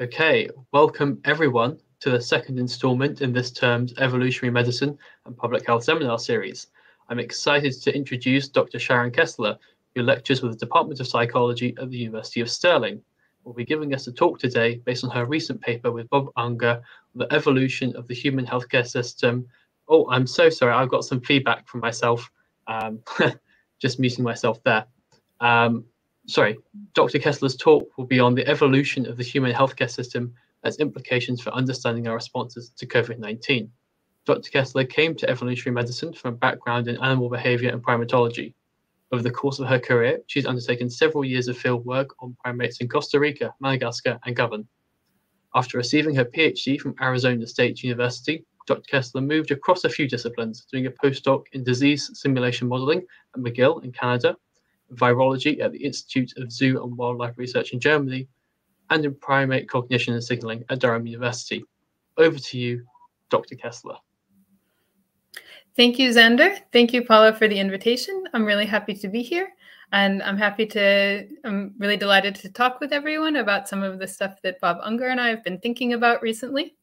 Okay, welcome everyone to the second installment in this term's Evolutionary Medicine and Public Health Seminar Series. I'm excited to introduce Dr. Sharon Kessler, who lectures with the Department of Psychology at the University of Stirling. Will be giving us a talk today based on her recent paper with Bob Aunger on the evolution of the human healthcare system. Oh, I'm so sorry, I've got some feedback from myself. Um, just muting myself there. Um, sorry, Dr. Kessler's talk will be on the evolution of the human healthcare system as implications for understanding our responses to COVID-19. Dr. Kessler came to evolutionary medicine from a background in animal behavior and primatology. Over the course of her career, she's undertaken several years of field work on primates in Costa Rica, Madagascar, and Gabon. After receiving her PhD from Arizona State University, Dr. Kessler moved across a few disciplines, doing a postdoc in disease simulation modeling at McGill in Canada virology at the Institute of Zoo and Wildlife Research in Germany, and in primate cognition and signaling at Durham University. Over to you, Dr. Kessler. Thank you, Xander. Thank you, Paula, for the invitation. I'm really happy to be here. And I'm happy to, I'm really delighted to talk with everyone about some of the stuff that Bob Aunger and I have been thinking about recently.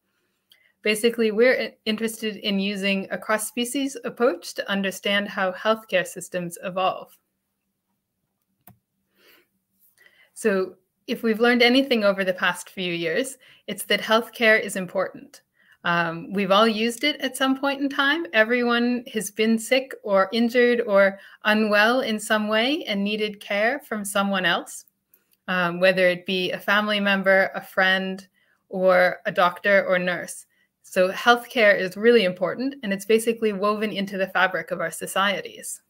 Basically, we're interested in using a cross species approach to understand how healthcare systems evolve. So, if we've learned anything over the past few years, it's that healthcare is important. Um, we've all used it at some point in time. Everyone has been sick or injured or unwell in some way and needed care from someone else, um, whether it be a family member, a friend, or a doctor or nurse. So, healthcare is really important and it's basically woven into the fabric of our societies.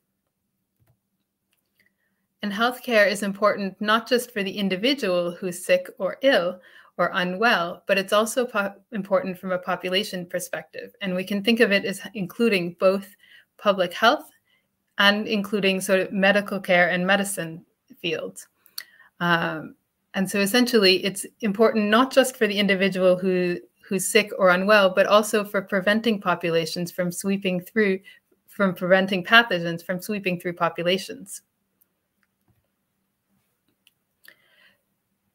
And healthcare is important not just for the individual who's sick or ill or unwell, but it's also important from a population perspective. And we can think of it as including both public health and including sort of medical care and medicine fields. Um, and so essentially, it's important not just for the individual who who's sick or unwell, but also for preventing populations from sweeping through, from preventing pathogens from sweeping through populations.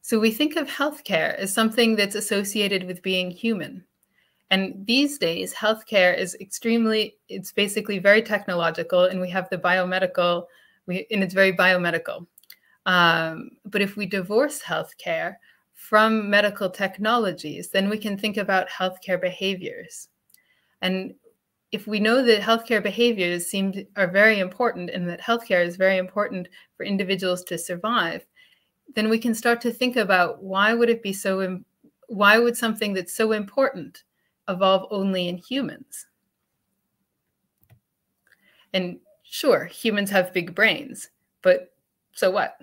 So we think of healthcare as something that's associated with being human. And these days, healthcare is extremely, it's basically very technological, and we have the biomedical, we, and it's very biomedical. Um, but if we divorce healthcare from medical technologies, then we can think about healthcare behaviors. And if we know that healthcare behaviors seem are very important and that healthcare is very important for individuals to survive, then we can start to think about why would it be so why would something that's so important evolve only in humans? And sure humans have big brains but so what?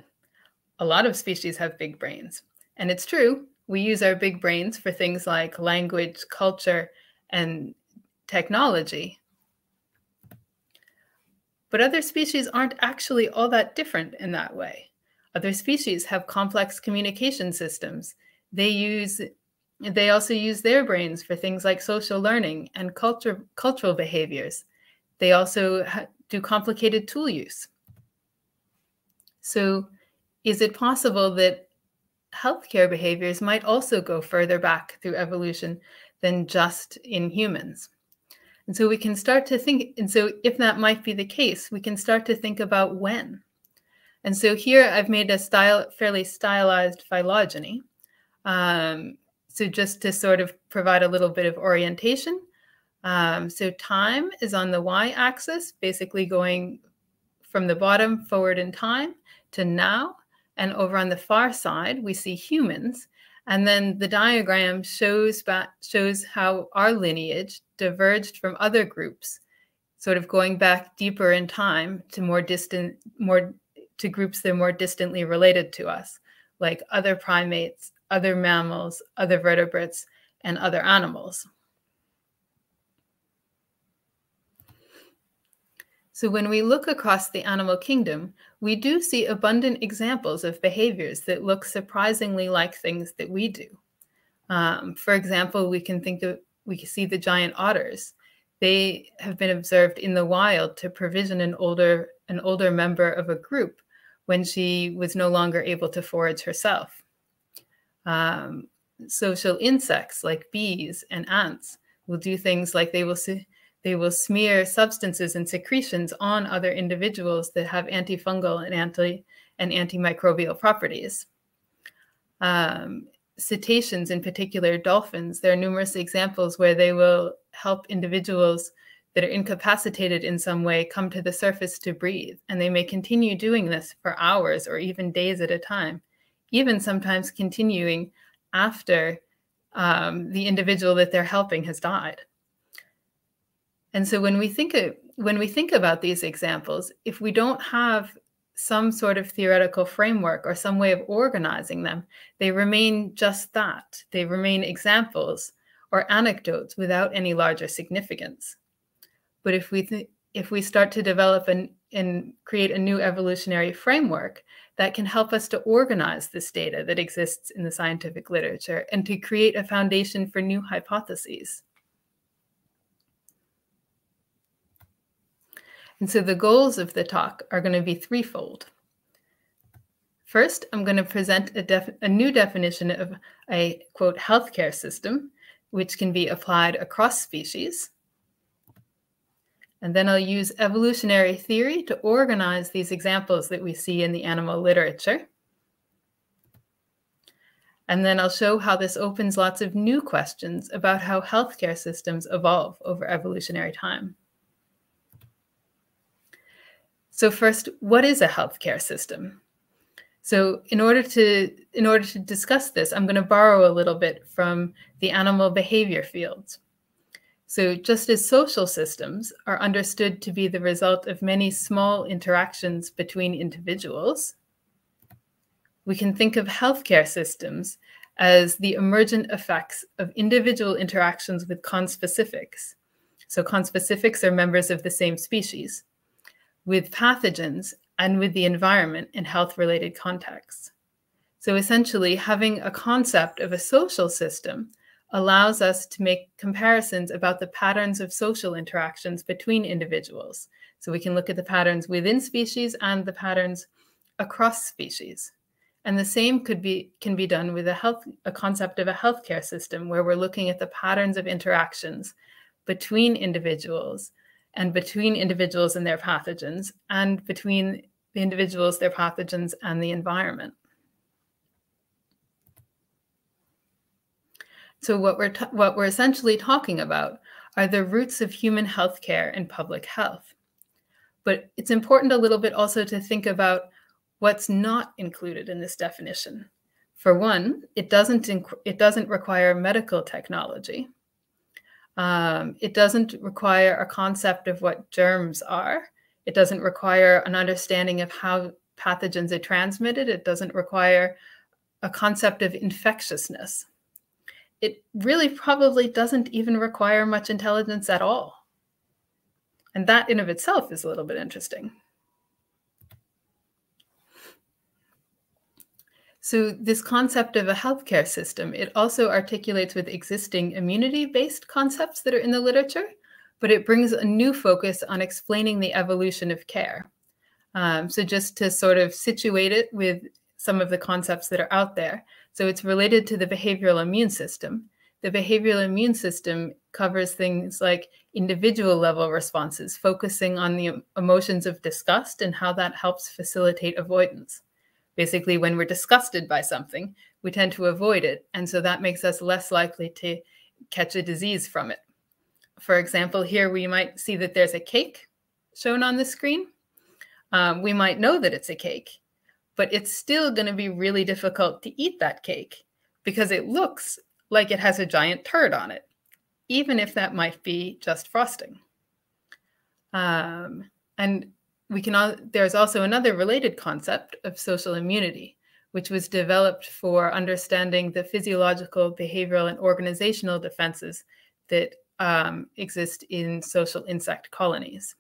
A lot of species have big brains. And it's true we use our big brains for things like language culture and technology. But other species aren't actually all that different in that way other species have complex communication systems. They use they also use their brains for things like social learning and culture, cultural behaviors. They also do complicated tool use. So, is it possible that healthcare behaviors might also go further back through evolution than just in humans? And so we can start to think, and so if that might be the case, we can start to think about when. And so here I've made a style, fairly stylized phylogeny. Um, so just to sort of provide a little bit of orientation. Um, so time is on the y-axis, basically going from the bottom forward in time to now. And over on the far side, we see humans. And then the diagram shows, shows how our lineage diverged from other groups, sort of going back deeper in time to more distant, more to groups that are more distantly related to us, like other primates, other mammals, other vertebrates, and other animals. So when we look across the animal kingdom, we do see abundant examples of behaviors that look surprisingly like things that we do. Um, for example, we can think of, we can see the giant otters. They have been observed in the wild to provision an older, an older member of a group when she was no longer able to forage herself. Um, social insects like bees and ants will do things like they will they will smear substances and secretions on other individuals that have antifungal and anti and antimicrobial properties. Um, cetaceans, in particular dolphins, there are numerous examples where they will help individuals that are incapacitated in some way come to the surface to breathe. And they may continue doing this for hours or even days at a time, even sometimes continuing after um, the individual that they're helping has died. And so when we think of, when we think about these examples, if we don't have some sort of theoretical framework or some way of organizing them, they remain just that. They remain examples or anecdotes without any larger significance. But if we th- if we start to develop and, and create a new evolutionary framework that can help us to organize this data that exists in the scientific literature and to create a foundation for new hypotheses. And so the goals of the talk are going to be threefold. First, I'm going to present a, a, new definition of a quote healthcare system, which can be applied across species. And then I'll use evolutionary theory to organize these examples that we see in the animal literature. And then I'll show how this opens lots of new questions about how healthcare systems evolve over evolutionary time. So first, what is a healthcare system? So in order to in order to discuss this, I'm going to borrow a little bit from the animal behavior fields. So, just as social systems are understood to be the result of many small interactions between individuals, we can think of healthcare systems as the emergent effects of individual interactions with conspecifics. So, conspecifics are members of the same species, with pathogens and with the environment in health related contexts. So, essentially, having a concept of a social system allows us to make comparisons about the patterns of social interactions between individuals. So we can look at the patterns within species and the patterns across species. And the same could be can be done with a health a concept of a healthcare system where we're looking at the patterns of interactions between individuals and between individuals and their pathogens and between the individuals, their pathogens, and the environment. So what we're what we're essentially talking about are the roots of human healthcare and public health. But it's important a little bit also to think about what's not included in this definition. For one, it doesn't it doesn't require medical technology. Um, it doesn't require a concept of what germs are. It doesn't require an understanding of how pathogens are transmitted. It doesn't require a concept of infectiousness it really probably doesn't even require much intelligence at all. And that in of itself is a little bit interesting. So this concept of a healthcare system, it also articulates with existing immunity-based concepts that are in the literature, but it brings a new focus on explaining the evolution of care. Um, so just to sort of situate it with some of the concepts that are out there, so it's related to the behavioral immune system. The behavioral immune system covers things like individual level responses, focusing on the emotions of disgust and how that helps facilitate avoidance. Basically, when we're disgusted by something, we tend to avoid it. And so that makes us less likely to catch a disease from it. For example, here we might see that there's a cake shown on the screen. Um, we might know that it's a cake, but it's still going to be really difficult to eat that cake because it looks like it has a giant turd on it, even if that might be just frosting. Um, and we can all, there's also another related concept of social immunity, which was developed for understanding the physiological, behavioral, and organizational defenses that um, exist in social insect colonies.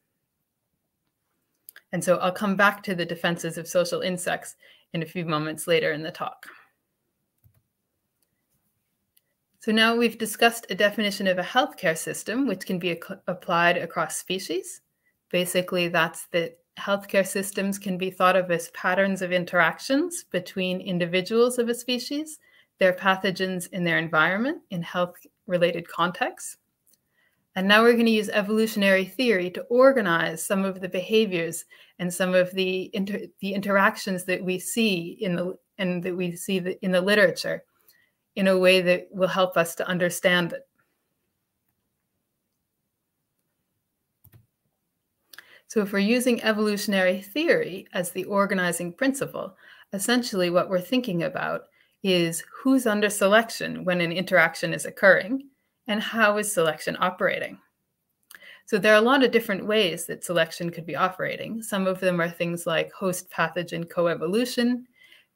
And so I'll come back to the defenses of social insects in a few moments later in the talk. So now we've discussed a definition of a healthcare system, which can be applied across species. Basically, that's that healthcare systems can be thought of as patterns of interactions between individuals of a species their pathogens in their environment in health related contexts. And now we're going to use evolutionary theory to organize some of the behaviors and some of the inter the interactions that we see in the and that we see the, in the literature in a way that will help us to understand it. So if we're using evolutionary theory as the organizing principle, essentially what we're thinking about is who's under selection when an interaction is occurring and how is selection operating. So there are a lot of different ways that selection could be operating. Some of them are things like host pathogen coevolution,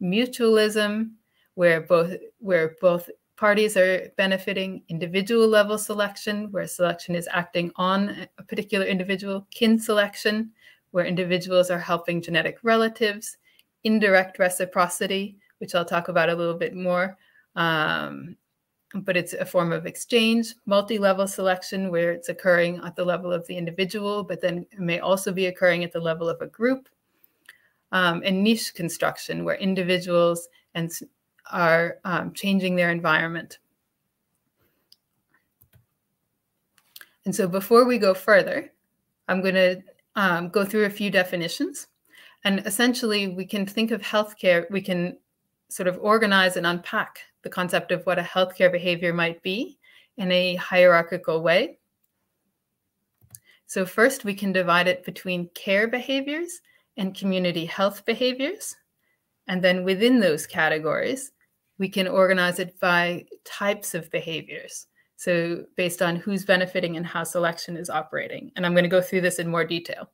mutualism, where both where both parties are benefiting individual level selection, where selection is acting on a particular individual, kin selection, where individuals are helping genetic relatives, indirect reciprocity, which I'll talk about a little bit more. Um, but it's a form of exchange, multi level selection, where it's occurring at the level of the individual, but then it may also be occurring at the level of a group. Um, and niche construction, where individuals and are um, changing their environment. And so before we go further, I'm going to um, go through a few definitions. And essentially, we can think of healthcare, we can sort of organize and unpack the concept of what a healthcare behavior might be in a hierarchical way. So, first, we can divide it between care behaviors and community health behaviors. And then within those categories, we can organize it by types of behaviors. So, based on who's benefiting and how selection is operating. And I'm going to go through this in more detail.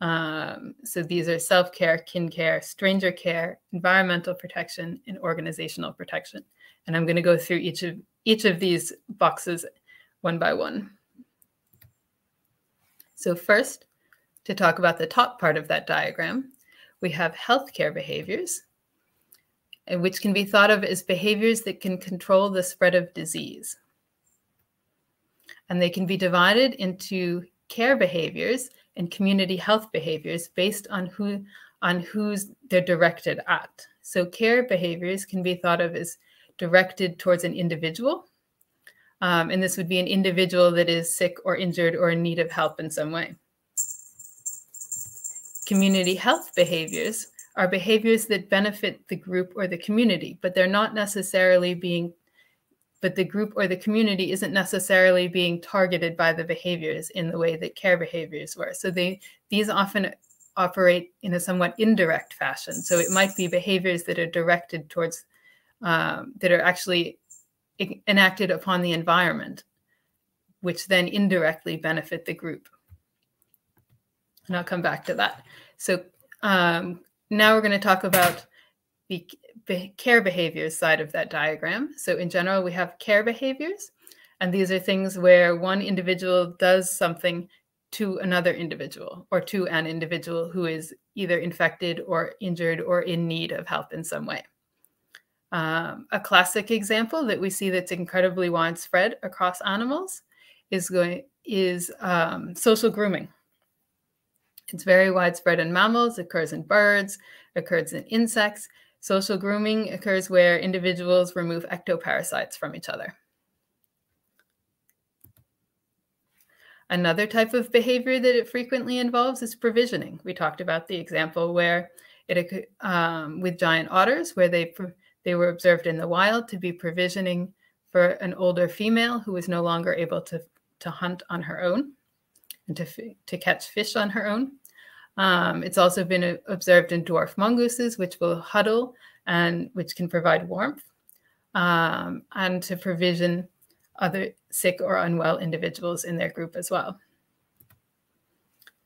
Um, so, these are self care, kin care, stranger care, environmental protection, and organizational protection. And I'm going to go through each of each of these boxes one by one. So, first, to talk about the top part of that diagram, we have healthcare behaviors, which can be thought of as behaviors that can control the spread of disease. And they can be divided into care behaviors and community health behaviors based on who on who's they're directed at. So care behaviors can be thought of as directed towards an individual. Um, and this would be an individual that is sick or injured or in need of help in some way. Community health behaviors are behaviors that benefit the group or the community, but they're not necessarily being, but the group or the community isn't necessarily being targeted by the behaviors in the way that care behaviors were. So they these often operate in a somewhat indirect fashion. So it might be behaviors that are directed towards um, that are actually enacted upon the environment, which then indirectly benefit the group. And I'll come back to that. So um, now we're going to talk about the care behaviors side of that diagram. So in general, we have care behaviors, and these are things where one individual does something to another individual or to an individual who is either infected or injured or in need of help in some way. Um, a classic example that we see that's incredibly widespread across animals is going is um, social grooming. It's very widespread in mammals, occurs in birds, occurs in insects. Social grooming occurs where individuals remove ectoparasites from each other. Another type of behavior that it frequently involves is provisioning. We talked about the example where it um, with giant otters, where they they were observed in the wild to be provisioning for an older female who was no longer able to to hunt on her own and to, to catch fish on her own. Um, it's also been uh, observed in dwarf mongooses, which will huddle and which can provide warmth, um, and to provision other sick or unwell individuals in their group as well.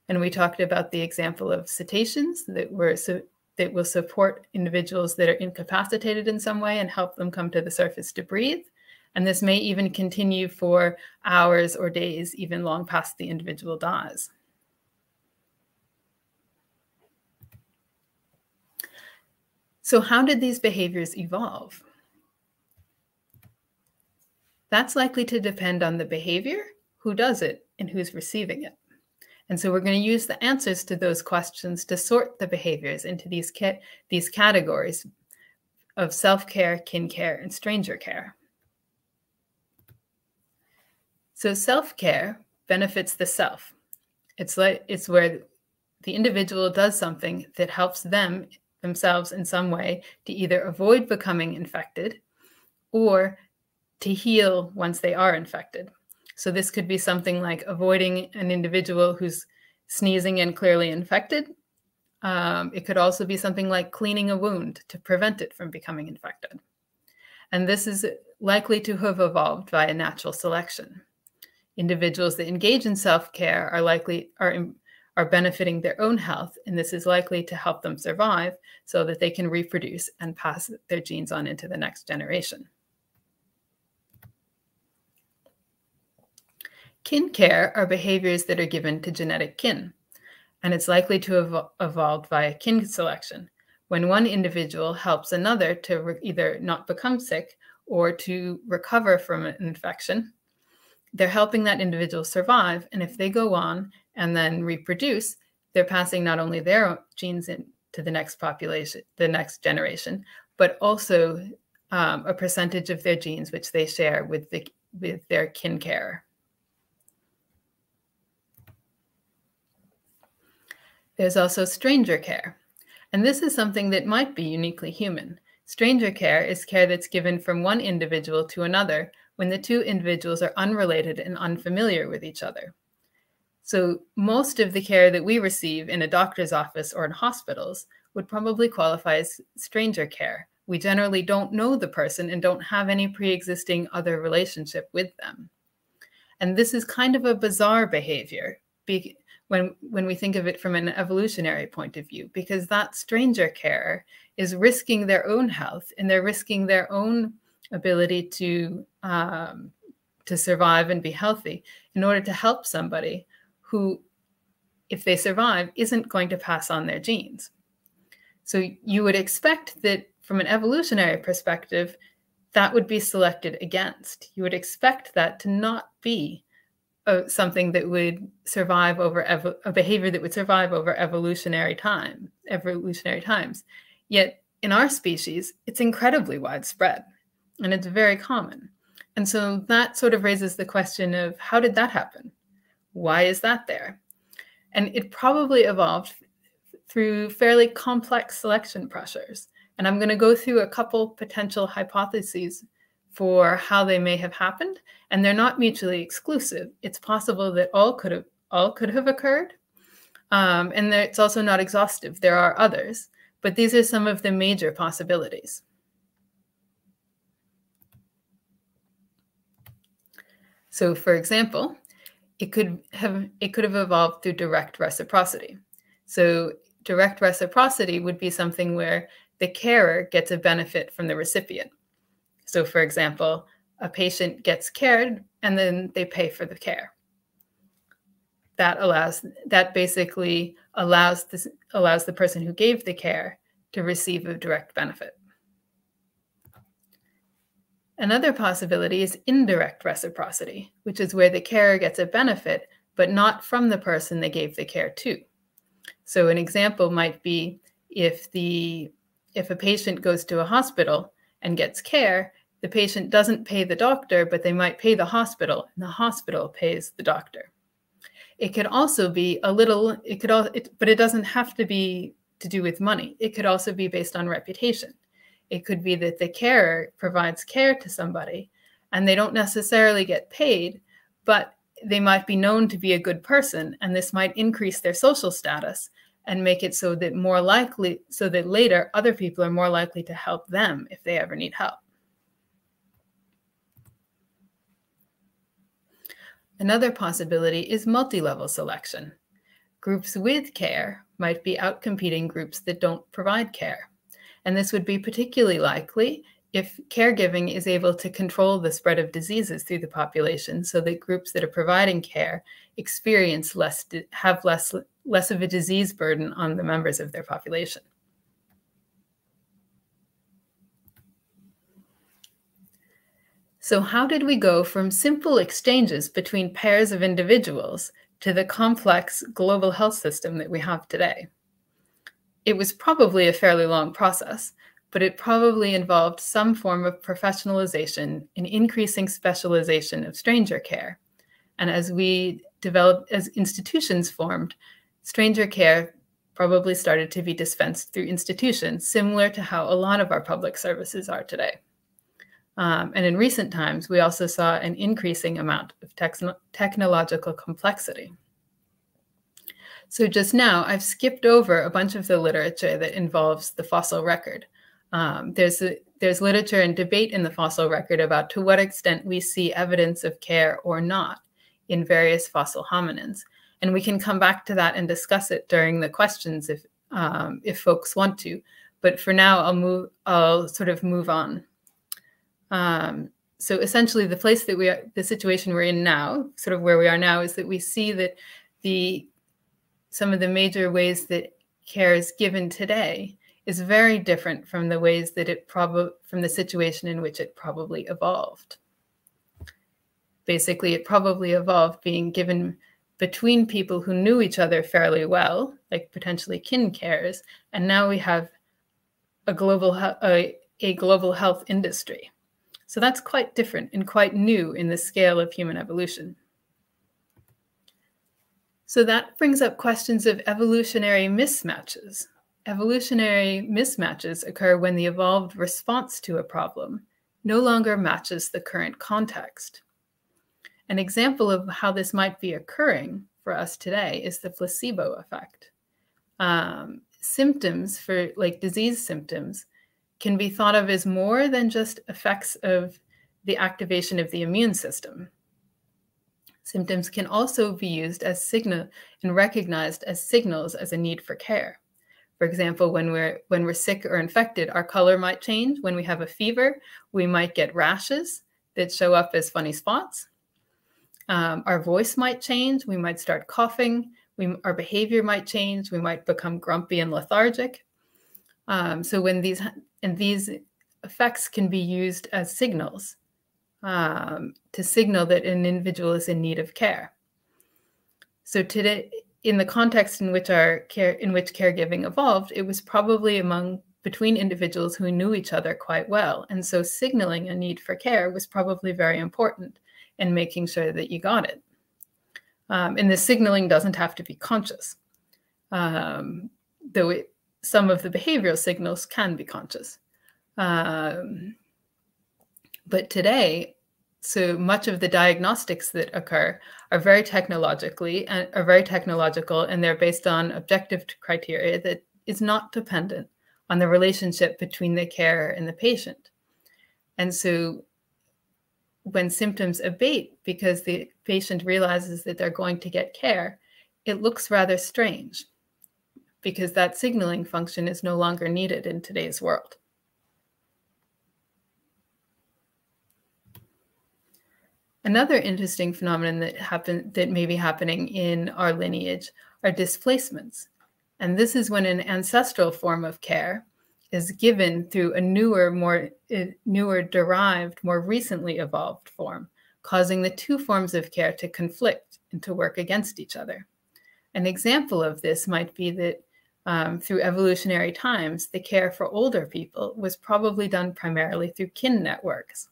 And we talked about the example of cetaceans that were so that will support individuals that are incapacitated in some way and help them come to the surface to breathe. And this may even continue for hours or days, even long past the individual dies. So, how did these behaviors evolve? That's likely to depend on the behavior, who does it, and who's receiving it. And so we're going to use the answers to those questions to sort the behaviors into these, ca- these categories of self-care, kin care, and stranger care. So self-care benefits the self. It's like it's where the individual does something that helps them themselves in some way to either avoid becoming infected or to heal once they are infected. So this could be something like avoiding an individual who's sneezing and clearly infected. Um, it could also be something like cleaning a wound to prevent it from becoming infected. And this is likely to have evolved via natural selection. Individuals that engage in self-care are likely are are benefiting their own health, and this is likely to help them survive so that they can reproduce and pass their genes on into the next generation. Kin care are behaviors that are given to genetic kin, and it's likely to have evolved via kin selection, when one individual helps another to either not become sick or to recover from an infection. They're helping that individual survive, and if they go on and then reproduce, they're passing not only their genes into the next population, the next generation, but also um, a percentage of their genes which they share with the with their kin care. There's also stranger care. And this is something that might be uniquely human. Stranger care is care that's given from one individual to another when the two individuals are unrelated and unfamiliar with each other. So most of the care that we receive in a doctor's office or in hospitals would probably qualify as stranger care. We generally don't know the person and don't have any pre-existing other relationship with them. And this is kind of a bizarre behavior when, when we think of it from an evolutionary point of view, because that stranger care is risking their own health and they're risking their own ability to, um, to survive and be healthy in order to help somebody who, if they survive, isn't going to pass on their genes. So you would expect that from an evolutionary perspective, that would be selected against. You would expect that to not be a, something that would survive over a behavior that would survive over evolutionary time, evolutionary times. Yet in our species, it's incredibly widespread and it's very common. And so that sort of raises the question of how did that happen? Why is that there? And it probably evolved through fairly complex selection pressures. And I'm going to go through a couple potential hypotheses for how they may have happened. And they're not mutually exclusive. It's possible that all could have all could have occurred. Um, and it's also not exhaustive. There are others, but these are some of the major possibilities. So for example, it could have it could have evolved through direct reciprocity. So direct reciprocity would be something where the carer gets a benefit from the recipient. So for example, a patient gets cared and then they pay for the care. That allows that basically allows this allows the person who gave the care to receive a direct benefit. Another possibility is indirect reciprocity, which is where the carer gets a benefit, but not from the person they gave the care to. So an example might be if the if a patient goes to a hospital and gets care, the patient doesn't pay the doctor, but they might pay the hospital, and the hospital pays the doctor. It could also be a little, it could all, it, but it doesn't have to be to do with money. It could also be based on reputation. It could be that the carer provides care to somebody and they don't necessarily get paid, but they might be known to be a good person and this might increase their social status and make it so that more likely so that later other people are more likely to help them if they ever need help. Another possibility is multi-level selection. Groups with care might be outcompeting groups that don't provide care. And this would be particularly likely if caregiving is able to control the spread of diseases through the population so that groups that are providing care experience less have less less of a disease burden on the members of their population. So how did we go from simple exchanges between pairs of individuals to the complex global health system that we have today? It was probably a fairly long process, but it probably involved some form of professionalization and increasing specialization of stranger care. And as we developed, as institutions formed, stranger care probably started to be dispensed through institutions, similar to how a lot of our public services are today. Um, and in recent times, we also saw an increasing amount of technological complexity. So just now, I've skipped over a bunch of the literature that involves the fossil record. Um, there's a, there's literature and debate in the fossil record about to what extent we see evidence of care or not in various fossil hominins, and we can come back to that and discuss it during the questions if um, if folks want to. But for now, I'll move. I'll sort of move on. Um, so essentially, the place that we are, the situation we're in now, sort of where we are now, is that we see that the some of the major ways that care is given today is very different from the ways that it probably from the situation in which it probably evolved. Basically, it probably evolved being given between people who knew each other fairly well, like potentially kin cares, and now we have a global a, a global health industry. So that's quite different and quite new in the scale of human evolution. So that brings up questions of evolutionary mismatches. Evolutionary mismatches occur when the evolved response to a problem no longer matches the current context. An example of how this might be occurring for us today is the placebo effect. Um, symptoms for like disease symptoms can be thought of as more than just effects of the activation of the immune system. Symptoms can also be used as signal and recognized as signals as a need for care. For example, when we're when we're sick or infected, our color might change. When we have a fever, we might get rashes that show up as funny spots. Um, our voice might change. We might start coughing. We, our behavior might change. We might become grumpy and lethargic. Um, so when these and these effects can be used as signals um, to signal that an individual is in need of care. So today, in the context in which our care, in which caregiving evolved, it was probably among between individuals who knew each other quite well, and so signaling a need for care was probably very important in making sure that you got it. Um, and the signaling doesn't have to be conscious, um, though it, some of the behavioral signals can be conscious. Um, but today, so much of the diagnostics that occur are very technologically and are very technological, and they're based on objective criteria that is not dependent on the relationship between the carer and the patient. And so when symptoms abate because the patient realizes that they're going to get care, it looks rather strange because that signaling function is no longer needed in today's world. Another interesting phenomenon that happen that may be happening in our lineage are displacements. And this is when an ancestral form of care is given through a newer, more uh, newer derived, more recently evolved form, causing the two forms of care to conflict and to work against each other. An example of this might be that um, through evolutionary times, the care for older people was probably done primarily through kin networks.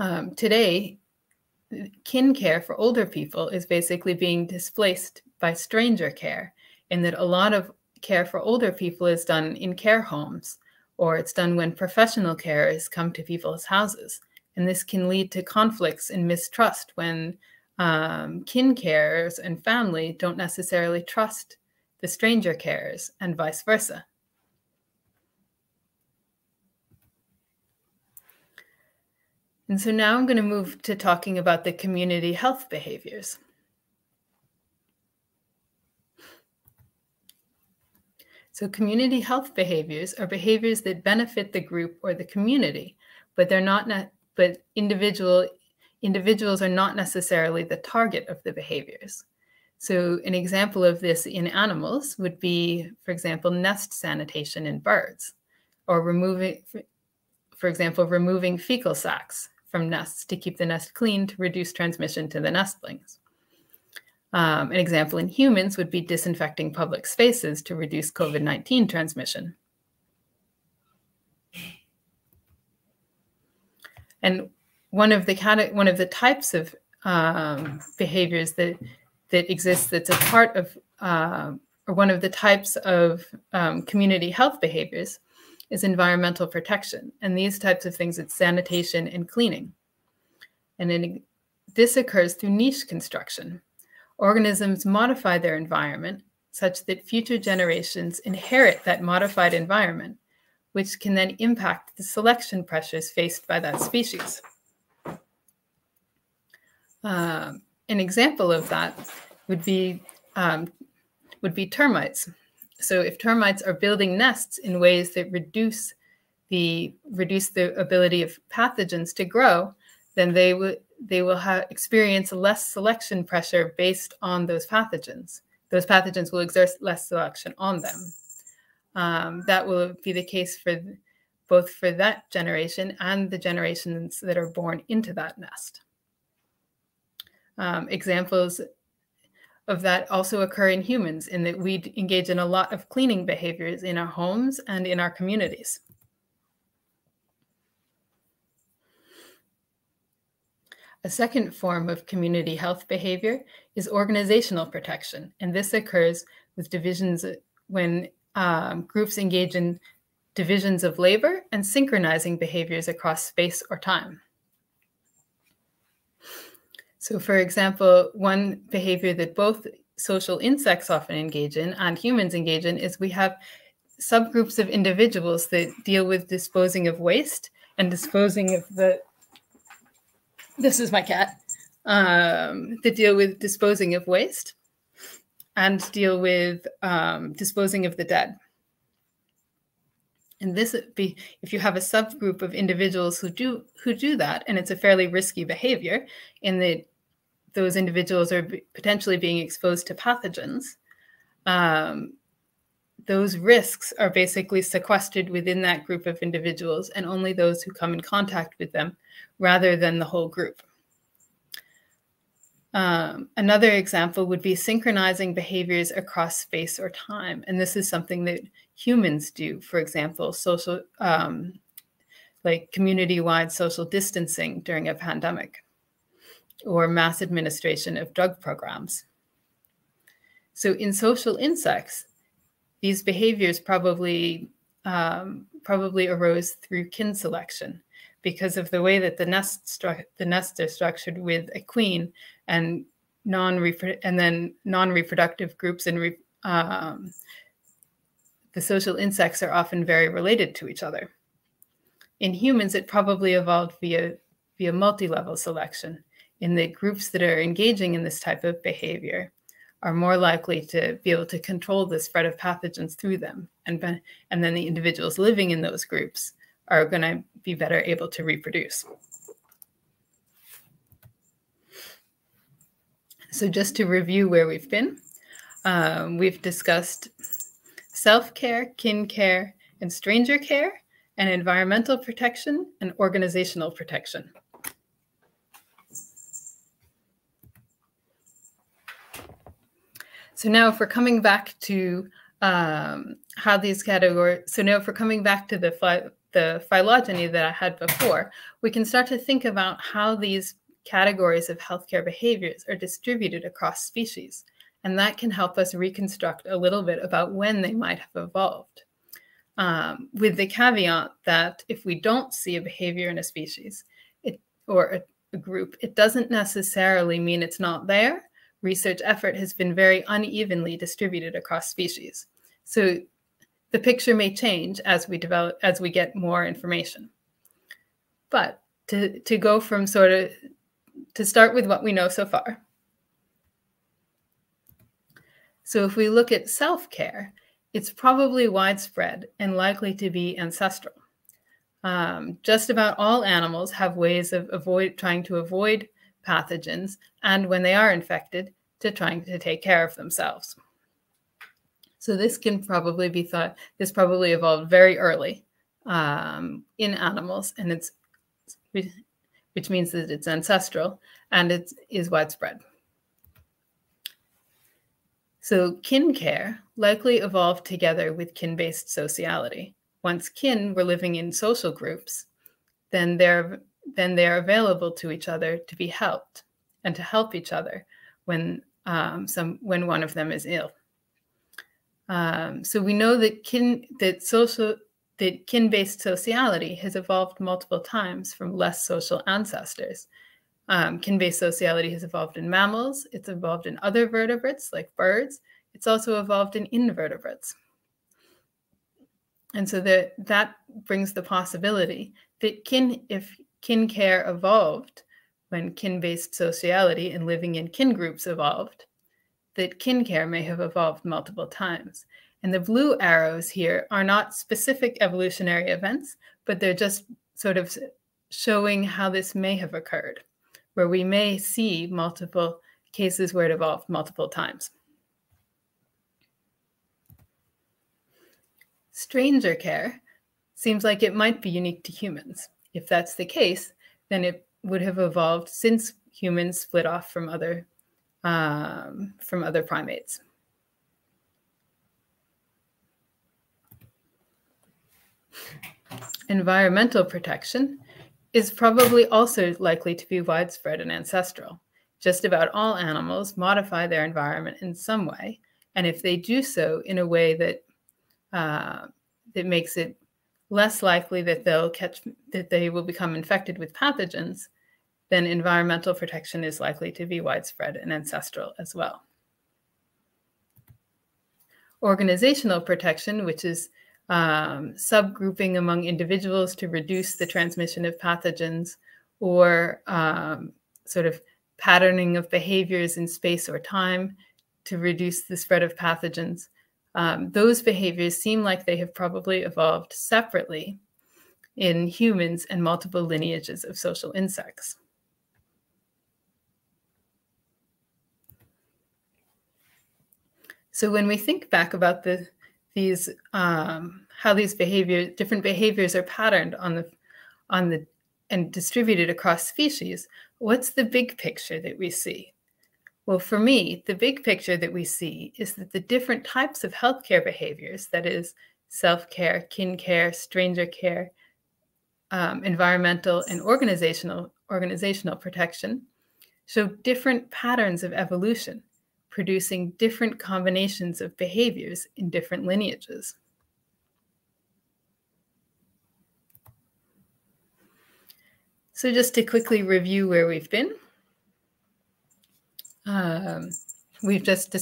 Um, today, kin care for older people is basically being displaced by stranger care, in that a lot of care for older people is done in care homes, or it's done when professional carers come to people's houses. And this can lead to conflicts and mistrust when um, kin carers and family don't necessarily trust the stranger carers, and vice versa. And so now I'm going to move to talking about the community health behaviors. So community health behaviors are behaviors that benefit the group or the community, but they're not, not but individual individuals are not necessarily the target of the behaviors. So an example of this in animals would be, for example, nest sanitation in birds, or removing, for example, removing fecal sacs from nests to keep the nest clean to reduce transmission to the nestlings. Um, an example in humans would be disinfecting public spaces to reduce COVID-19 transmission. And one of the one of the types of um, behaviors that that exists that's a part of uh, or one of the types of um, community health behaviors is environmental protection. And these types of things, it's sanitation and cleaning. And this occurs through niche construction. Organisms modify their environment such that future generations inherit that modified environment, which can then impact the selection pressures faced by that species. Uh, an example of that would be um, would be termites. So if termites are building nests in ways that reduce the reduce the ability of pathogens to grow, then they would they will have experience less selection pressure based on those pathogens. Those pathogens will exert less selection on them. Um, that will be the case for both for that generation and the generations that are born into that nest. Um, examples of that also occur in humans in that we engage in a lot of cleaning behaviors in our homes and in our communities. A second form of community health behavior is organizational protection, and this occurs with divisions when um, groups engage in divisions of labor and synchronizing behaviors across space or time. So, for example, one behavior that both social insects often engage in and humans engage in is we have subgroups of individuals that deal with disposing of waste and disposing of the. This is my cat. Um, that deal with disposing of waste and deal with um, disposing of the dead. And this be if you have a subgroup of individuals who do who do that, and it's a fairly risky behavior in that those individuals are potentially being exposed to pathogens, um, those risks are basically sequestered within that group of individuals and only those who come in contact with them rather than the whole group. Um, another example would be synchronizing behaviors across space or time. And this is something that humans do, for example, social, um, like community wide social distancing during a pandemic or mass administration of drug programs. So in social insects, these behaviors probably um, probably arose through kin selection because of the way that the nest the nests are structured with a queen and non and then non-reproductive groups and re um, the social insects are often very related to each other. In humans, it probably evolved via via multi-level selection, in the groups that are engaging in this type of behavior are more likely to be able to control the spread of pathogens through them. And, and then the individuals living in those groups are going to be better able to reproduce. So just to review where we've been, um, we've discussed self-care, kin care, and stranger care, and environmental protection and organizational protection. So now if we're coming back to um, how these categories, so now if we're coming back to the, the phylogeny that I had before, we can start to think about how these categories of healthcare behaviors are distributed across species. And that can help us reconstruct a little bit about when they might have evolved. Um, with the caveat that if we don't see a behavior in a species it, or a, a group, it doesn't necessarily mean it's not there research effort has been very unevenly distributed across species. So the picture may change as we develop as we get more information. But to, to go from sort of to start with what we know so far. So if we look at self-care, it's probably widespread and likely to be ancestral. Um, just about all animals have ways of avoid trying to avoid pathogens, and when they are infected, to trying to take care of themselves. So this can probably be thought, this probably evolved very early um, in animals, and it's which means that it's ancestral and it is widespread. So kin care likely evolved together with kin-based sociality. Once kin were living in social groups, then their then they are available to each other to be helped and to help each other when um, some when one of them is ill. Um, so we know that kin that social that kin-based sociality has evolved multiple times from less social ancestors. Um, kin-based sociality has evolved in mammals. It's evolved in other vertebrates like birds. It's also evolved in invertebrates. And so that that brings the possibility that kin, if kin care evolved when kin-based sociality and living in kin groups evolved, that kin care may have evolved multiple times. And the blue arrows here are not specific evolutionary events, but they're just sort of showing how this may have occurred, where we may see multiple cases where it evolved multiple times. Stranger care seems like it might be unique to humans. If that's the case, then it would have evolved since humans split off from other um, from other primates. Environmental protection is probably also likely to be widespread and ancestral. Just about all animals modify their environment in some way, and if they do so in a way that uh, that makes it less likely that they'll catch that they will become infected with pathogens, then environmental protection is likely to be widespread and ancestral as well. Organizational protection, which is um, subgrouping among individuals to reduce the transmission of pathogens or um, sort of patterning of behaviors in space or time to reduce the spread of pathogens. Um, those behaviors seem like they have probably evolved separately in humans and multiple lineages of social insects. So when we think back about the these um, how these behaviors different behaviors are patterned on the on the and distributed across species, what's the big picture that we see? Well, for me, the big picture that we see is that the different types of healthcare behaviors, that is, self care, kin care, stranger care, um, environmental, and organizational, organizational protection, show different patterns of evolution, producing different combinations of behaviors in different lineages. So, just to quickly review where we've been, um, we've just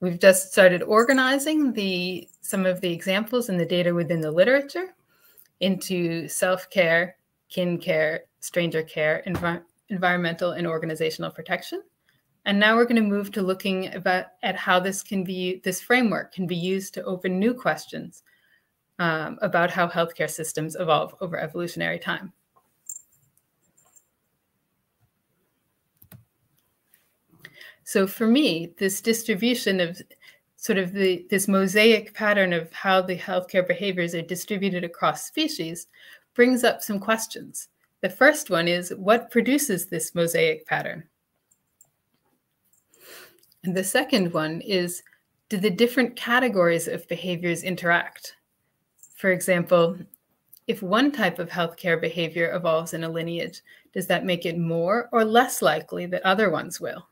we've just started organizing the some of the examples and the data within the literature into self-care, kin care, stranger care, envi environmental and organizational protection. And now we're going to move to looking about at how this can be this framework can be used to open new questions um, about how healthcare systems evolve over evolutionary time. So for me, this distribution of sort of the this mosaic pattern of how the healthcare behaviors are distributed across species brings up some questions. The first one is what produces this mosaic pattern? And the second one is do the different categories of behaviors interact? For example, if one type of healthcare behavior evolves in a lineage, does that make it more or less likely that other ones will?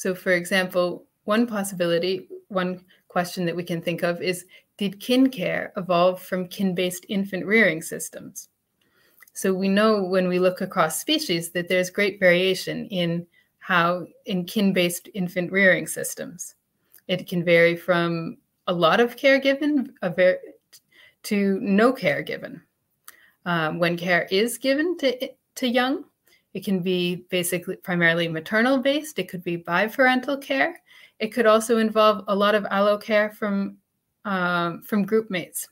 So, for example, one possibility, one question that we can think of is Did kin care evolve from kin based infant rearing systems? So, we know when we look across species that there's great variation in how, in kin based infant rearing systems. It can vary from a lot of care given to no care given. Um, when care is given to, to young, it can be basically primarily maternal based. It could be biparental care. It could also involve a lot of allo care from, um, from group mates.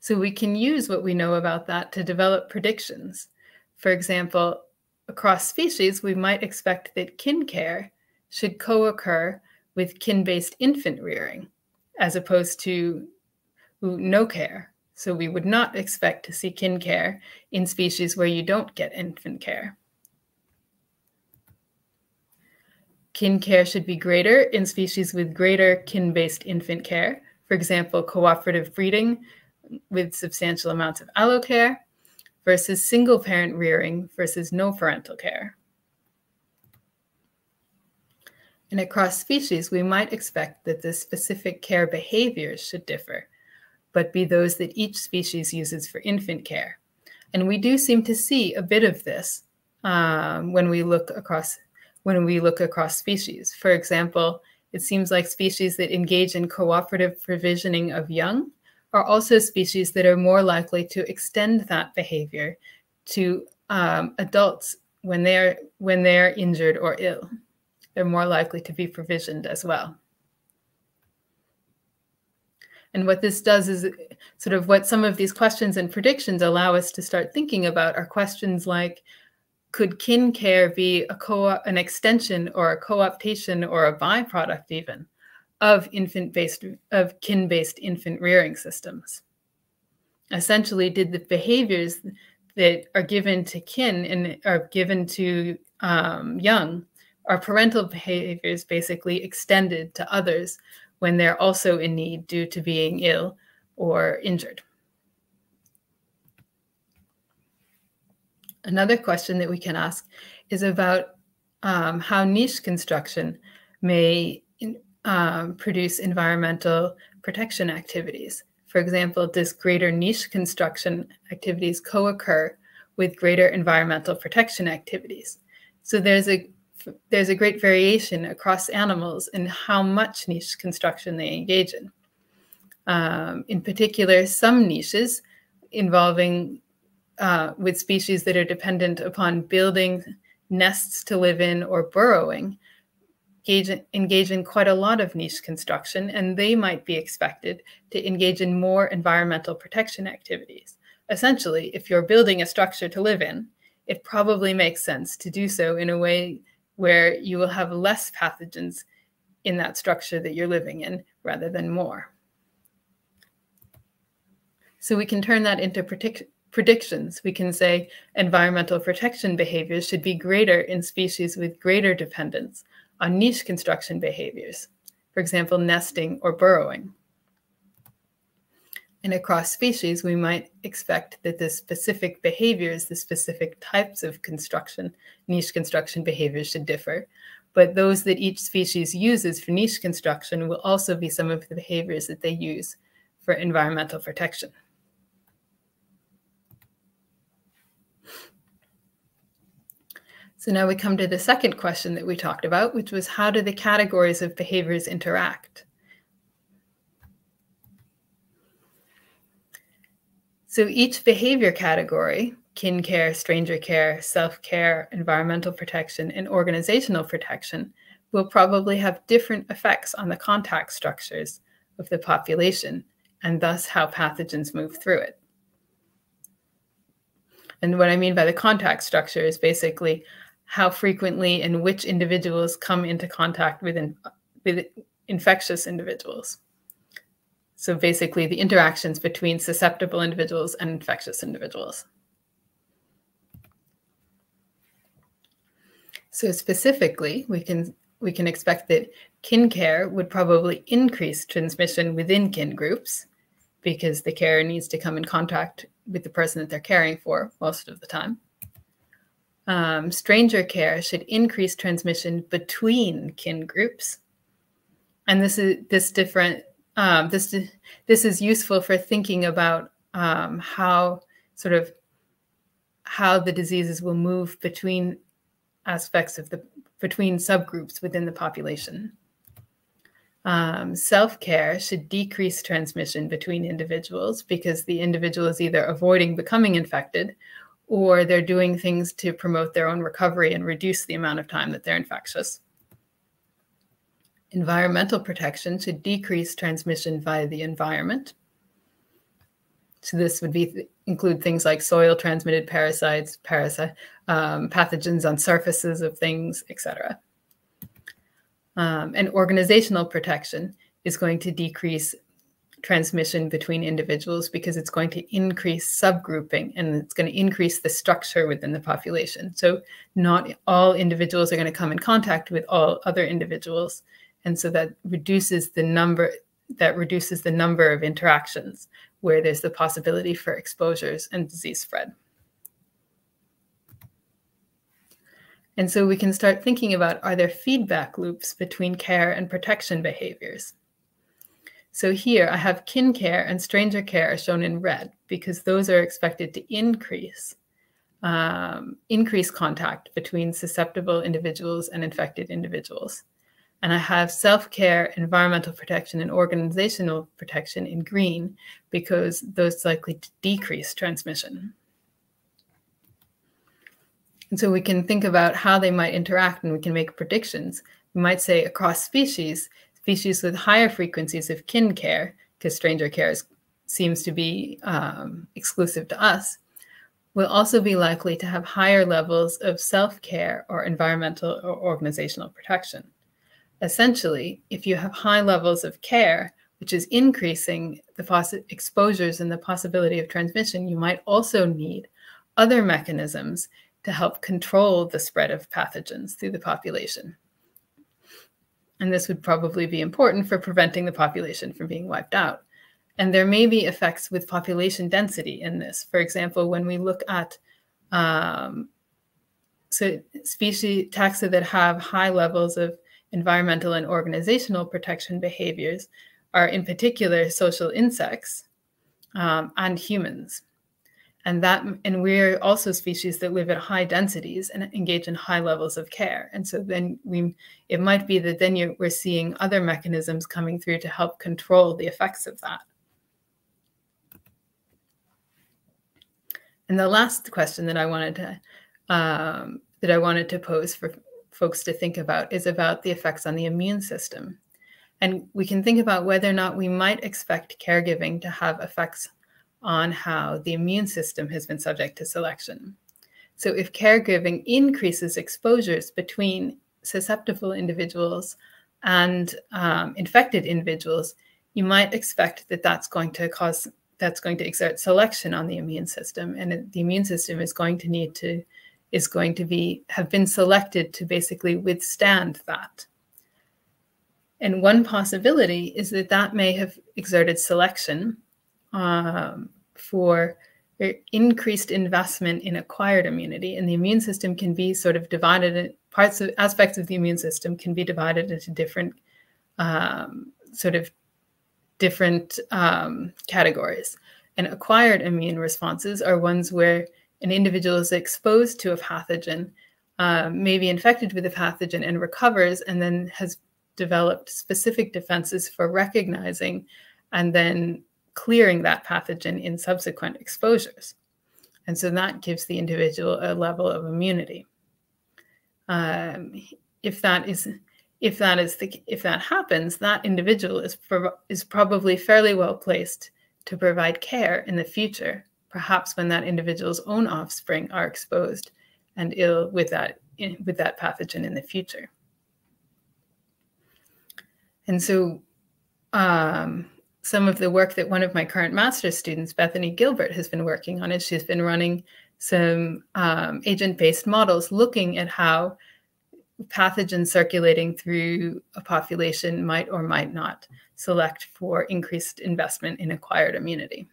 So we can use what we know about that to develop predictions. For example, across species, we might expect that kin care should co occur with kin based infant rearing, as opposed to no care so we would not expect to see kin care in species where you don't get infant care. Kin care should be greater in species with greater kin-based infant care. For example, cooperative breeding with substantial amounts of allocare versus single parent rearing versus no parental care. And across species, we might expect that the specific care behaviors should differ, but be those that each species uses for infant care. And we do seem to see a bit of this um, when we look across when we look across species. For example, it seems like species that engage in cooperative provisioning of young are also species that are more likely to extend that behavior to um, adults when they're when they're injured or ill. They're more likely to be provisioned as well. And what this does is sort of what some of these questions and predictions allow us to start thinking about are questions like could kin care be a co an extension or a co-optation or a byproduct even of infant based of kin based infant rearing systems? Essentially did the behaviors that are given to kin and are given to um, young are parental behaviors basically extended to others when they're also in need due to being ill or injured Another question that we can ask is about um, how niche construction may um, produce environmental protection activities. For example, does greater niche construction activities co-occur with greater environmental protection activities? So there's a there's a great variation across animals in how much niche construction they engage in. Um, in particular, some niches involving uh, with species that are dependent upon building nests to live in or burrowing engage, engage in quite a lot of niche construction, and they might be expected to engage in more environmental protection activities. Essentially, if you're building a structure to live in, it probably makes sense to do so in a way where you will have less pathogens in that structure that you're living in rather than more. So we can turn that into predictions, we can say environmental protection behaviors should be greater in species with greater dependence on niche construction behaviors, for example, nesting or burrowing. And across species, we might expect that the specific behaviors, the specific types of construction, niche construction behaviors should differ. But those that each species uses for niche construction will also be some of the behaviors that they use for environmental protection. So now we come to the second question that we talked about, which was how do the categories of behaviors interact? So each behavior category, kin care, stranger care, self-care, environmental protection, and organizational protection, will probably have different effects on the contact structures of the population and thus how pathogens move through it. And what I mean by the contact structure is basically how frequently and which individuals come into contact with, in, with infectious individuals. So basically, the interactions between susceptible individuals and infectious individuals. So specifically, we can we can expect that kin care would probably increase transmission within kin groups because the carer needs to come in contact with the person that they're caring for most of the time um, stranger care should increase transmission between kin groups. And this is this different. Um, this this is useful for thinking about um, how sort of how the diseases will move between aspects of the between subgroups within the population. Um, Self care should decrease transmission between individuals because the individual is either avoiding becoming infected or they're doing things to promote their own recovery and reduce the amount of time that they're infectious. Environmental protection should decrease transmission via the environment. So this would be include things like soil transmitted parasites, parasite, um, pathogens on surfaces of things, etc. Um, and organizational protection is going to decrease transmission between individuals because it's going to increase subgrouping and it's going to increase the structure within the population. So not all individuals are going to come in contact with all other individuals. And so that reduces the number that reduces the number of interactions where there's the possibility for exposures and disease spread. And so we can start thinking about are there feedback loops between care and protection behaviors? So here I have kin care and stranger care shown in red because those are expected to increase um, increase contact between susceptible individuals and infected individuals. And I have self-care, environmental protection, and organizational protection in green because those likely to decrease transmission. And so we can think about how they might interact and we can make predictions. We might say across species, species with higher frequencies of kin care, because stranger care is, seems to be um, exclusive to us, will also be likely to have higher levels of self care or environmental or organizational protection. Essentially, if you have high levels of care, which is increasing the exposures and the possibility of transmission, you might also need other mechanisms to help control the spread of pathogens through the population. And this would probably be important for preventing the population from being wiped out. And there may be effects with population density in this. For example, when we look at um, so species taxa that have high levels of environmental and organizational protection behaviors are in particular social insects um, and humans. And that and we're also species that live at high densities and engage in high levels of care. And so then we it might be that then you, we're seeing other mechanisms coming through to help control the effects of that. And the last question that i wanted to um, that i wanted to pose for folks to think about is about the effects on the immune system and we can think about whether or not we might expect caregiving to have effects on how the immune system has been subject to selection. So, if caregiving increases exposures between susceptible individuals and um, infected individuals, you might expect that that's going to cause that's going to exert selection on the immune system, and the immune system is going to need to is going to be have been selected to basically withstand that. And one possibility is that that may have exerted selection um, for increased investment in acquired immunity. And the immune system can be sort of divided, parts of aspects of the immune system can be divided into different um, sort of different um, categories. And acquired immune responses are ones where an individual is exposed to a pathogen, uh, may be infected with a pathogen and recovers, and then has developed specific defenses for recognizing and then clearing that pathogen in subsequent exposures. And so that gives the individual a level of immunity. Um, if that is if that is the if that happens, that individual is pro- is probably fairly well placed to provide care in the future, perhaps when that individual's own offspring are exposed and ill with that with that pathogen in the future. And so um, some of the work that one of my current master's students, Bethany Gilbert, has been working on is she's been running some um, agent-based models looking at how pathogens circulating through a population might or might not select for increased investment in acquired immunity.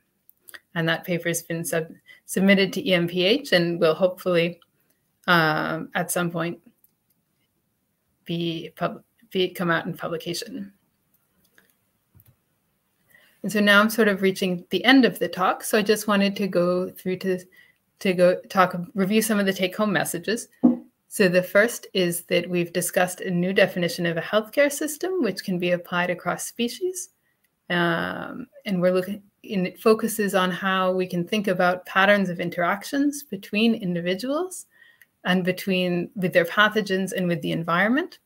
And that paper has been sub submitted to EMPH and will hopefully um, at some point be, be come out in publication. And so now I'm sort of reaching the end of the talk. So I just wanted to go through to to go talk review some of the take home messages. So the first is that we've discussed a new definition of a healthcare system, which can be applied across species. Um, and we're looking and it focuses on how we can think about patterns of interactions between individuals and between with their pathogens and with the environment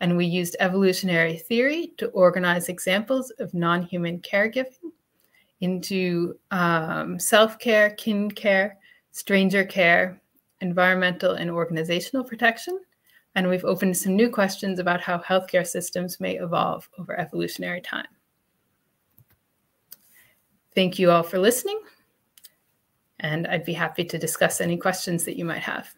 and we used evolutionary theory to organize examples of non human caregiving into um, self care, kin care, stranger care, environmental and organizational protection. And we've opened some new questions about how healthcare systems may evolve over evolutionary time. Thank you all for listening. And I'd be happy to discuss any questions that you might have.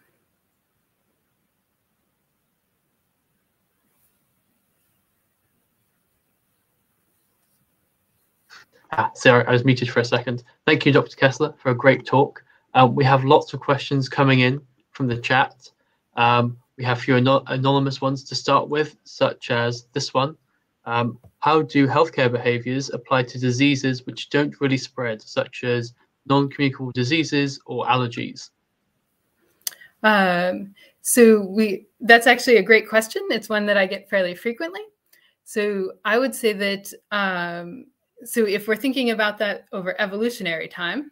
Ah, sorry, I was muted for a second. Thank you, Dr. Kessler, for a great talk. Um, we have lots of questions coming in from the chat. Um, we have a few anonymous ones to start with, such as this one. Um, how do healthcare behaviors apply to diseases which don't really spread, such as non-communicable diseases or allergies? Um, so we that's actually a great question. It's one that I get fairly frequently. So I would say that um, so if we're thinking about that over evolutionary time,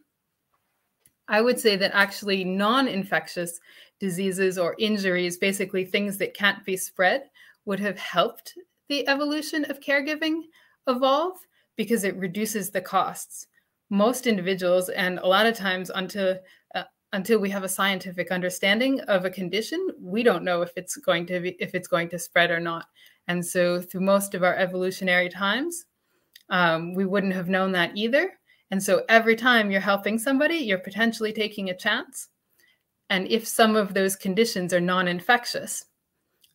I would say that actually non-infectious diseases or injuries, basically things that can't be spread, would have helped the evolution of caregiving evolve because it reduces the costs. Most individuals, and a lot of times until uh, until we have a scientific understanding of a condition, we don't know if it's going to be if it's going to spread or not. And so, through most of our evolutionary times, um, we wouldn't have known that either. And so, every time you're helping somebody, you're potentially taking a chance. And if some of those conditions are non-infectious,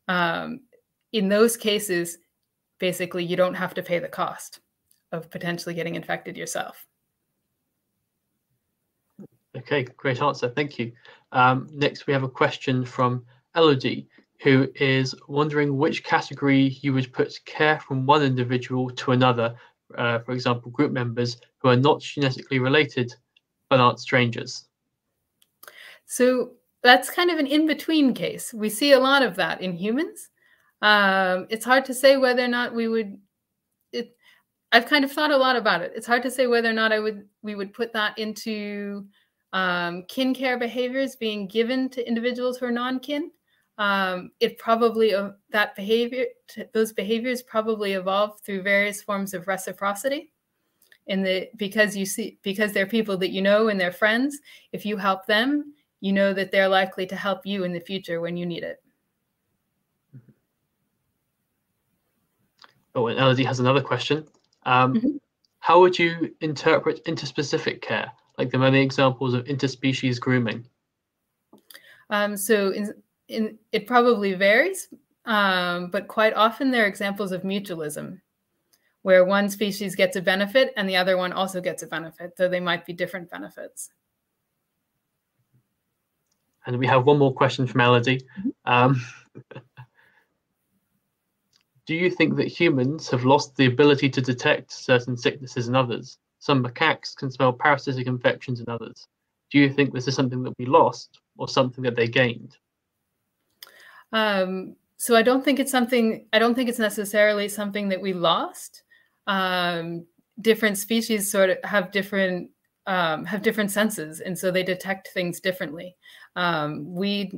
um, in those cases, basically you don't have to pay the cost of potentially getting infected yourself. Okay, great answer. Thank you. Um, next, we have a question from Elodie, who is wondering which category you would put care from one individual to another, uh, for example, group members who are not genetically related but aren't strangers. So that's kind of an in between case. We see a lot of that in humans. Um, it's hard to say whether or not we would. It, I've kind of thought a lot about it. It's hard to say whether or not I would we would put that into um, kin care behaviors being given to individuals who are non-kin. Um, it probably uh, that behavior those behaviors probably evolve through various forms of reciprocity in the because you see because they're people that you know and they're friends if you help them you know that they're likely to help you in the future when you need it Oh, and Elodie has another question. Um, mm-hmm. How would you interpret interspecific care, like the many examples of interspecies grooming? Um, so in, in, it probably varies, um, but quite often there are examples of mutualism, where one species gets a benefit and the other one also gets a benefit, though they might be different benefits. And we have one more question from Elodie. Mm-hmm. Do you think that humans have lost the ability to detect certain sicknesses in others? Some macaques can smell parasitic infections in others. Do you think this is something that we lost or something that they gained? Um, so I don't think it's something, I don't think it's necessarily something that we lost. Um, different species sort of have different um, have different senses, and so they detect things differently. Um, we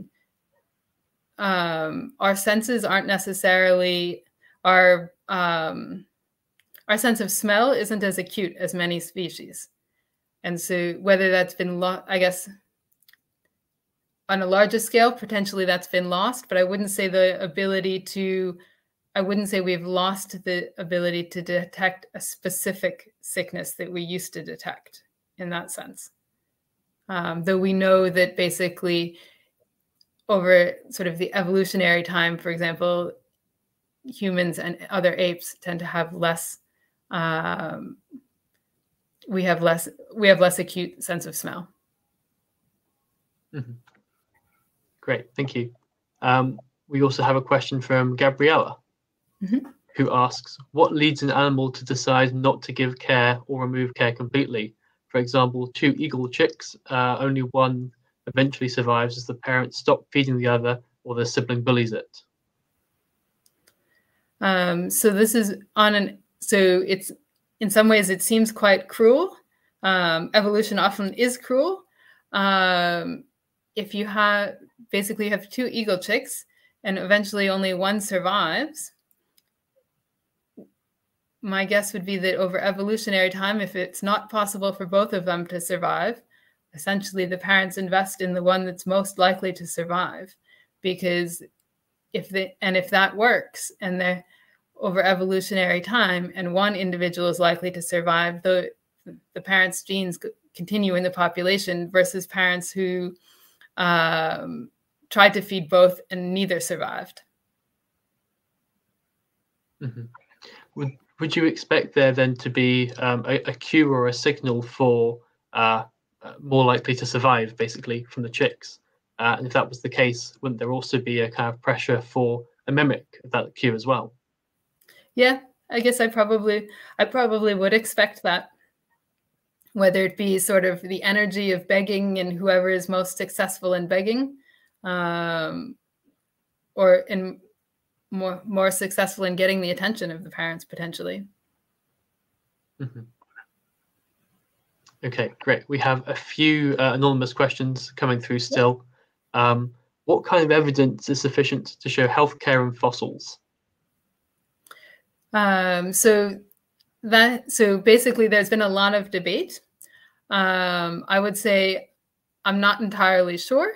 um, our senses aren't necessarily our um, our sense of smell isn't as acute as many species, and so whether that's been, I guess, on a larger scale, potentially that's been lost. But I wouldn't say the ability to, I wouldn't say we've lost the ability to detect a specific sickness that we used to detect in that sense. Um, though we know that basically over sort of the evolutionary time, for example, humans and other apes tend to have less um, we have less we have less acute sense of smell mm-hmm. great thank you um, we also have a question from gabriella mm-hmm. who asks what leads an animal to decide not to give care or remove care completely for example two eagle chicks uh, only one eventually survives as the parents stop feeding the other or the sibling bullies it um, so this is on an so it's in some ways it seems quite cruel. Um, evolution often is cruel. Um, if you have basically you have two eagle chicks and eventually only one survives, my guess would be that over evolutionary time, if it's not possible for both of them to survive, essentially the parents invest in the one that's most likely to survive because if and if that works and they're over evolutionary time and one individual is likely to survive the the parents' genes continue in the population versus parents who um, tried to feed both and neither survived. Mm-hmm. Would would you expect there then to be um, a, a, cue or a signal for uh, uh, more likely to survive, basically, from the chicks? Uh, and if that was the case, wouldn't there also be a kind of pressure for a mimic of that cue as well? Yeah, I guess I probably I probably would expect that. Whether it be sort of the energy of begging and whoever is most successful in begging, um, or in more more successful in getting the attention of the parents potentially. Mm-hmm. Okay, great. We have a few uh, anonymous questions coming through still. Um, what kind of evidence is sufficient to show healthcare in fossils? Um, so that so basically, there's been a lot of debate. Um, I would say I'm not entirely sure.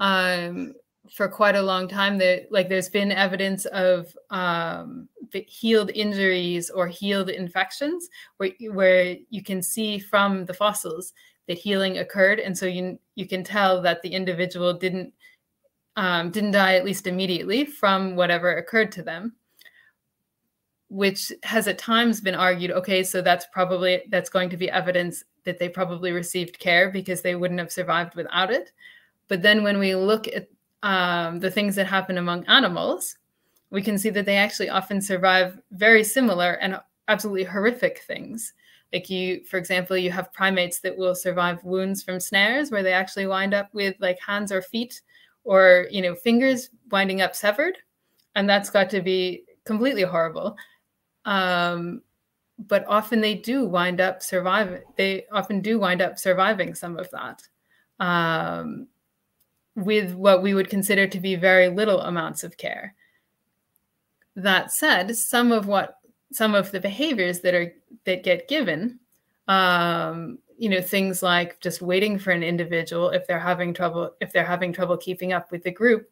Um, for quite a long time that like there's been evidence of um, healed injuries or healed infections where, where you can see from the fossils that healing occurred. And so you you can tell that the individual didn't um, didn't die at least immediately from whatever occurred to them which has at times been argued okay so that's probably that's going to be evidence that they probably received care because they wouldn't have survived without it. But then when we look at um, the things that happen among animals we can see that they actually often survive very similar and absolutely horrific things like you for example you have primates that will survive wounds from snares where they actually wind up with like hands or feet or you know fingers winding up severed and that's got to be completely horrible um, but often they do wind up surviving. They often do wind up surviving some of that um, with what we would consider to be very little amounts of care. That said, some of what some of the behaviors that are that get given, um, you know, things like just waiting for an individual if they're having trouble if they're having trouble keeping up with the group,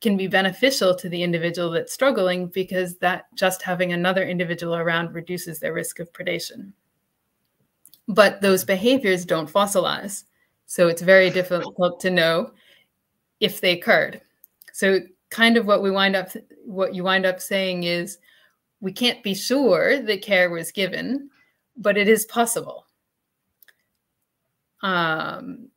can be beneficial to the individual that's struggling because that just having another individual around reduces their risk of predation. But those behaviors don't fossilize. So it's very difficult to know if they occurred. So kind of what we wind up what you wind up saying is we can't be sure that care was given, but it is possible. Um,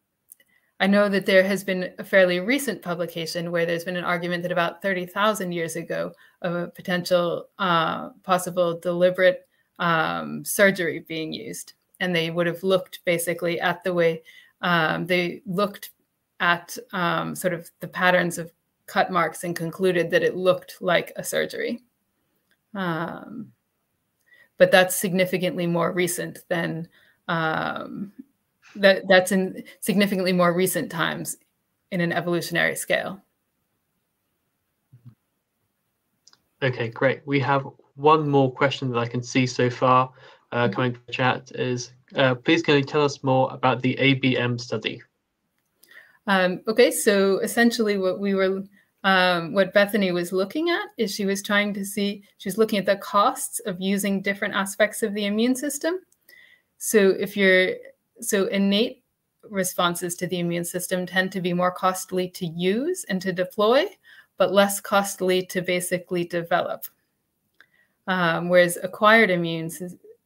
I know that there has been a fairly recent publication where there's been an argument that about 30,000 years ago of a potential uh, possible deliberate um, surgery being used. And they would have looked basically at the way um, they looked at um, sort of the patterns of cut marks and concluded that it looked like a surgery. Um, but that's significantly more recent than um, that that's in significantly more recent times in an evolutionary scale. Okay, great. We have one more question that I can see so far uh, mm-hmm. coming to the chat is, uh, please can you tell us more about the ABM study? Um, okay, so essentially what we were, um, what Bethany was looking at is she was trying to see, she was looking at the costs of using different aspects of the immune system. So if you're so innate responses to the immune system tend to be more costly to use and to deploy, but less costly to basically develop. Um, whereas acquired immune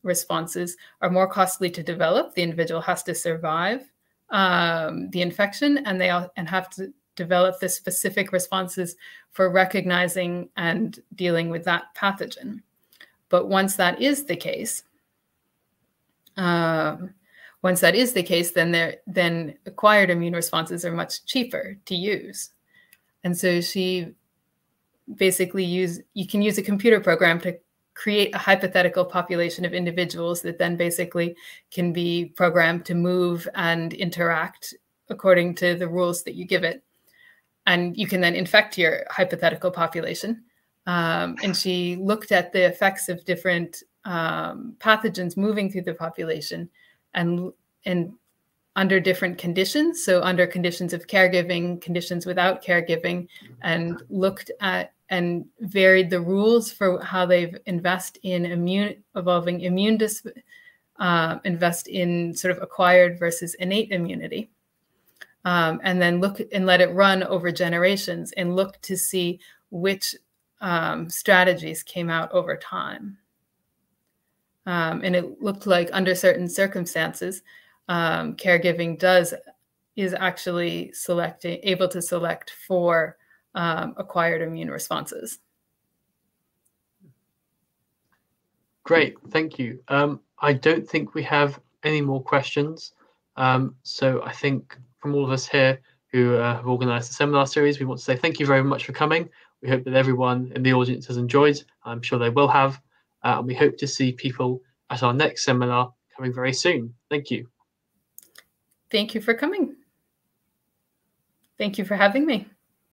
responses are more costly to develop. The individual has to survive um, the infection, and they all, and have to develop the specific responses for recognizing and dealing with that pathogen. But once that is the case, um, once that is the case, then there then acquired immune responses are much cheaper to use. And so she basically use you can use a computer program to create a hypothetical population of individuals that then basically can be programmed to move and interact according to the rules that you give it. And you can then infect your hypothetical population. Um, and she looked at the effects of different um, pathogens moving through the population and and under different conditions so under conditions of caregiving conditions without caregiving and looked at and varied the rules for how they've invest in immune evolving immune dis, uh, invest in sort of acquired versus innate immunity. Um, and then look and let it run over generations and look to see which um, strategies came out over time. Um, and it looked like under certain circumstances, um, caregiving does is actually selecting able to select for um, acquired immune responses. Great, thank you. Um, I don't think we have any more questions. Um, so I think from all of us here who uh, have organised the seminar series, we want to say thank you very much for coming. We hope that everyone in the audience has enjoyed. I'm sure they will have. Uh, and we hope to see people at our next seminar coming very soon. Thank you. Thank you for coming. Thank you for having me.